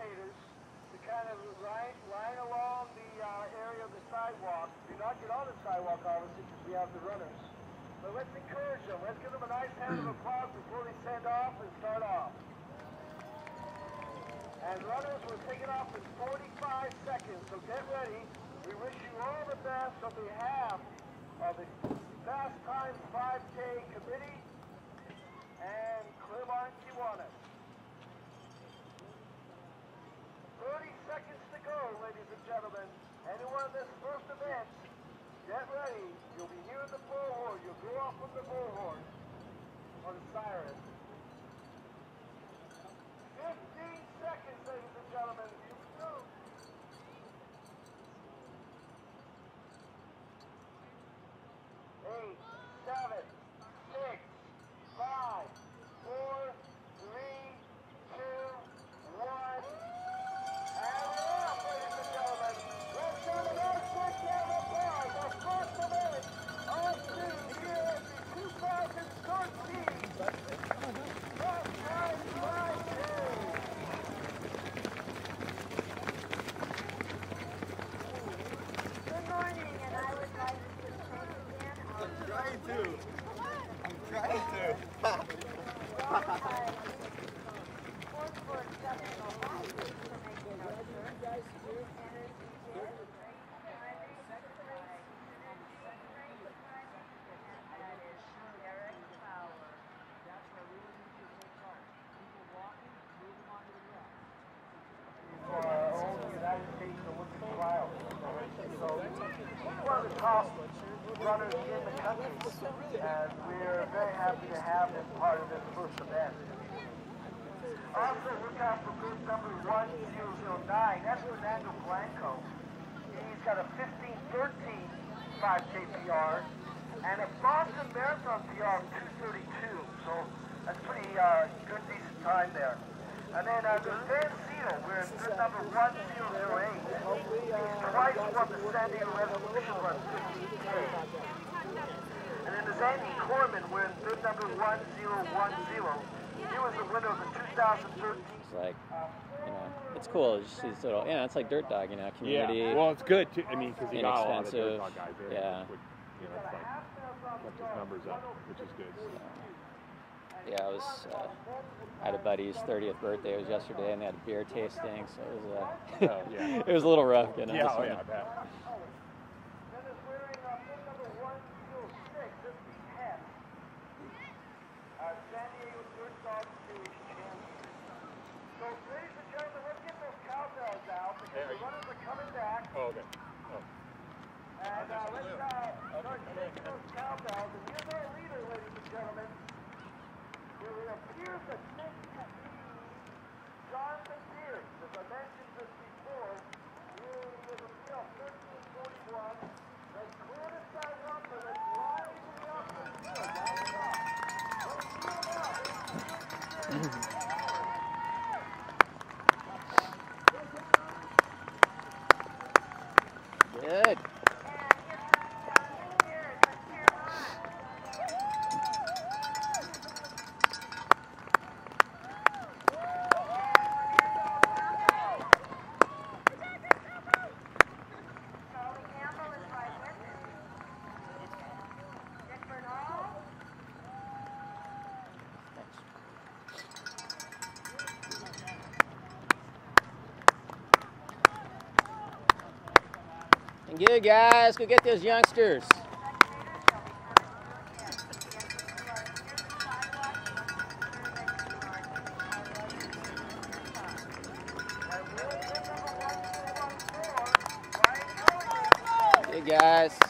spectators to kind of line, line along the uh, area of the sidewalk. Do not get on the sidewalk, obviously, because we have the runners. But let's encourage them. Let's give them a nice hand of applause before they send off and start off. And runners, we're taking off in 45 seconds, so get ready. We wish you all the best on behalf of the Fast Times 5K Committee and Claremont Kiwanis. 30 seconds to go, ladies and gentlemen. Anyone in this first event, get ready. You'll be hearing the bullhorn. You'll go off with the bullhorn or the siren. 15 seconds, ladies and gentlemen. Here we go. Eight, seven, six, five, four, three, two, one. And we're off, ladies and gentlemen. Let's have another quick round of applause. Our first event of the year, the 2013 Fast Times 5K. Good morning, and I would like to thank again our Trying to. I'm trying to. Sports for Exceptional Life for making our shirt. Energy Kit, great timing, great great timing, and that is Derek Power. for our own United States Olympic trials. So he's one of the top runners in the country, and we're very happy to have him part of this first event. Also, look out for group number 1009. That's Fernando Blanco. He's got a 15-13 5K PR and a Boston Marathon PR of 232. So that's pretty uh, good, decent time there. And then uh, there's Van Seal. We're in group number 1008. He's twice won the San Diego Resolution Run 15K. And then there's Andy Corman. We're number 1010. He was the winner of the 2013 It's like, you know, it's cool. It's just these little, yeah, it's like Dirt Dog, you know, community. Yeah. Well, it's good too. I mean, because he got a lot of dirt dog guys there. Yeah. Would, you know, it's like kept his numbers up, which is good. yeah, I was, uh, I had a buddy's 30th birthday. It was yesterday, and they had a beer tasting, so it was, uh, Oh, yeah. it was a little rough, you know. Yeah. so- Oh, yeah. I bet. Then is wearing uh, book number 106, this is Hess. Uh, San Diego Dog Series champion. So, ladies and gentlemen, let's get those cowbells out because Hey, the runners are coming back. Oh, okay. Oh. And uh, let's uh, start taking those cowbells. And here's our leader, ladies and gentlemen. It appears that this could Jonathan Pierce. As I mentioned this before, he was a PL 1341. They cleared us that number that's lining up the field. Good. Good, guys. Go get those youngsters. Good, guys.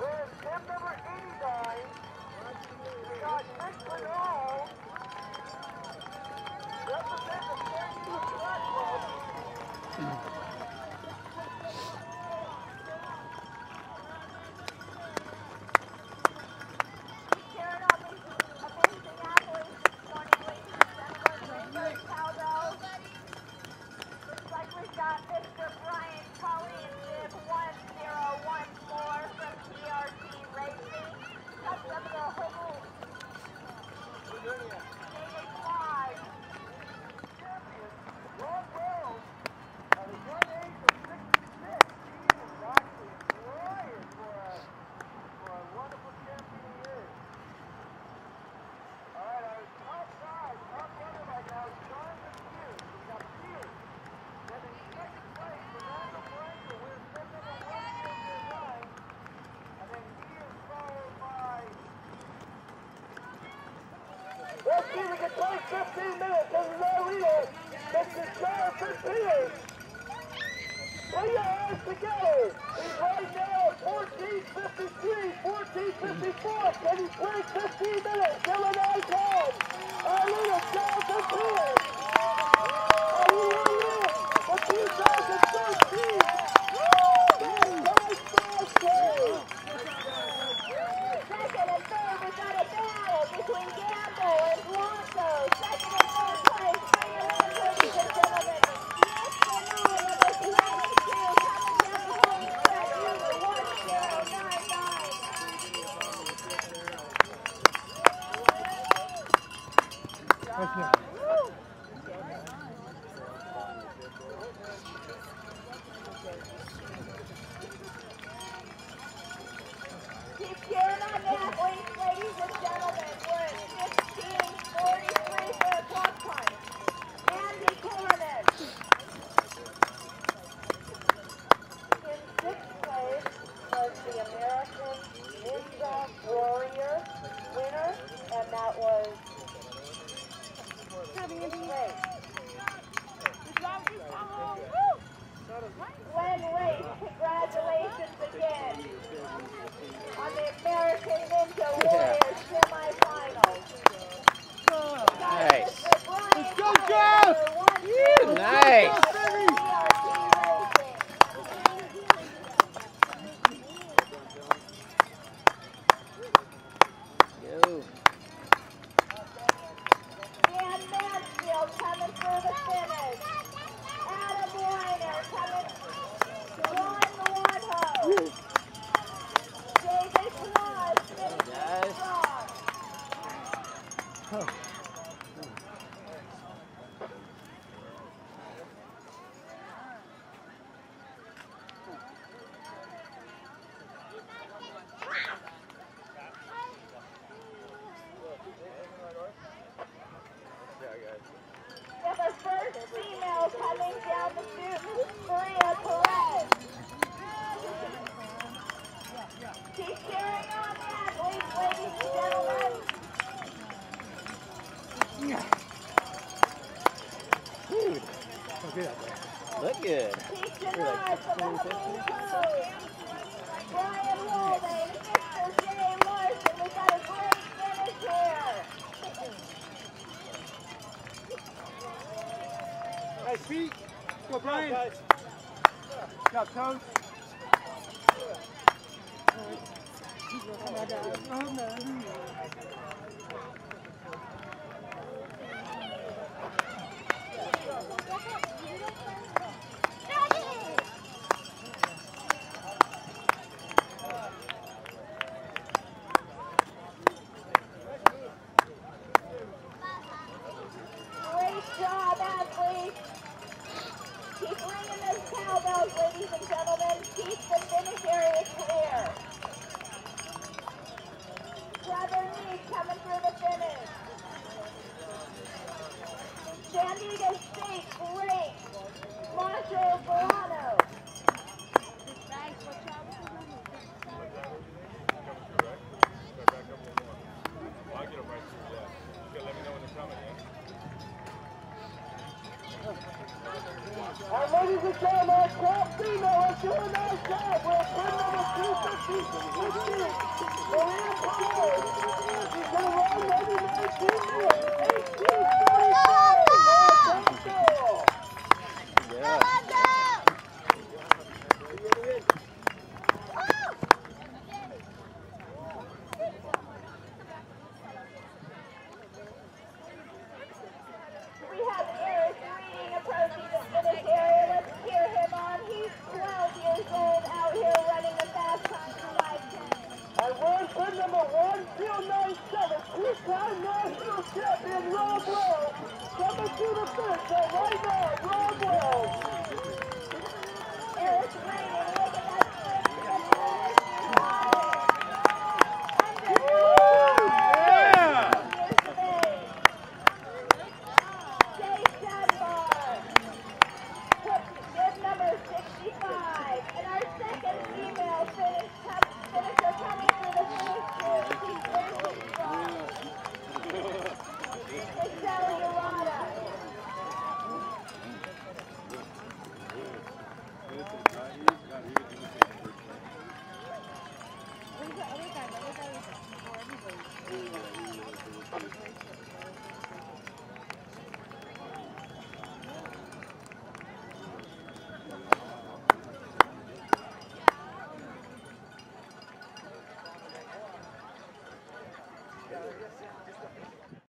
where tip number 89 shot 6 0 represents see we can play 15 minutes. This is our Rio. This is Sheriff and Peters. Put your hands together. He's right now 14.53, 14.54. Can he play 15 minutes? Illinois time. Our leader, Sheriff. Look good out there. Look good. You're feet. Go, Brian. Good job, coach. All right. Oh, no.